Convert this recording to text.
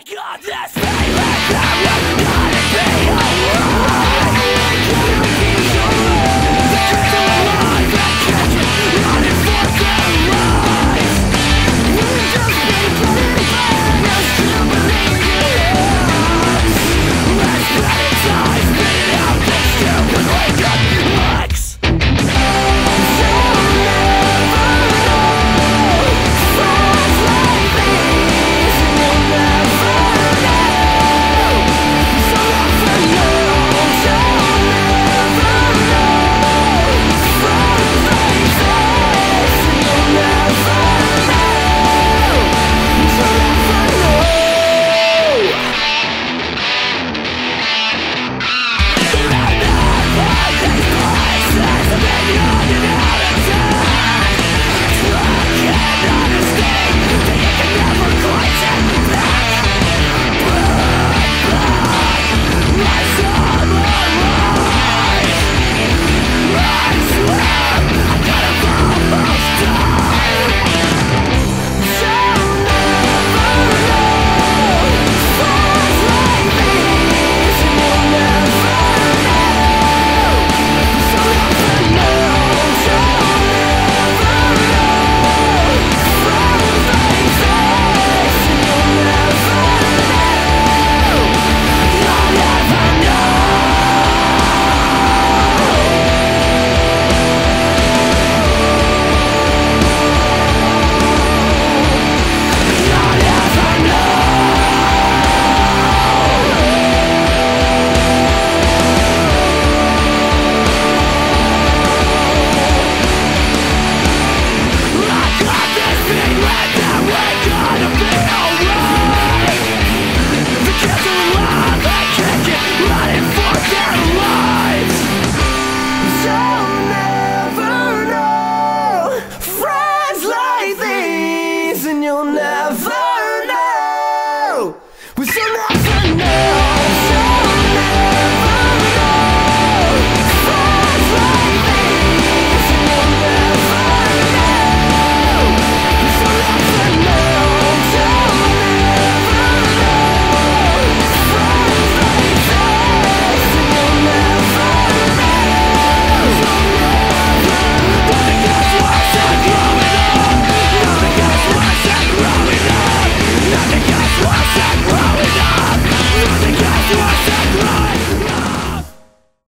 I got this feeling